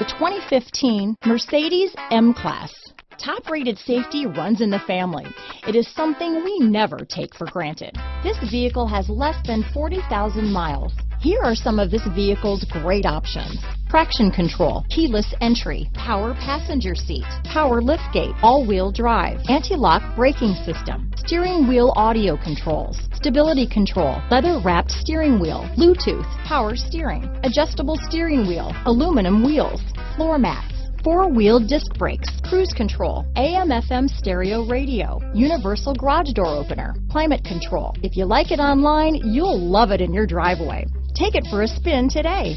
The 2015 Mercedes M-Class. Top-rated safety runs in the family. It is something we never take for granted. This vehicle has less than 40,000 miles. Here are some of this vehicle's great options. Traction control, keyless entry, power passenger seat, power liftgate, all-wheel drive, anti-lock braking system, steering wheel audio controls, stability control, leather-wrapped steering wheel, Bluetooth, power steering, adjustable steering wheel, aluminum wheels, floor mats, four-wheel disc brakes, cruise control, AM-FM stereo radio, universal garage door opener, climate control. If you like it online, you'll love it in your driveway. Take it for a spin today.